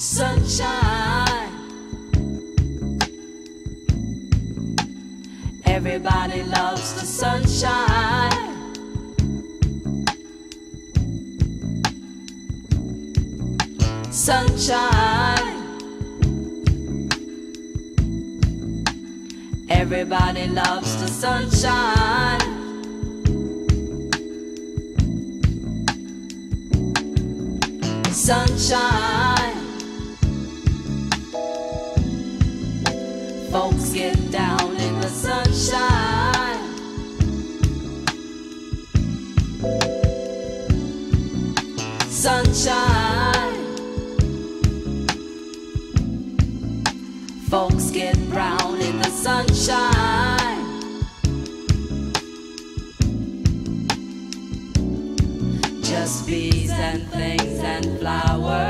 sunshine. Everybody loves the sunshine. Sunshine. Everybody loves the sunshine. Sunshine. Folks get down in the sunshine. Sunshine. Folks get brown in the sunshine. Just bees and things and flowers.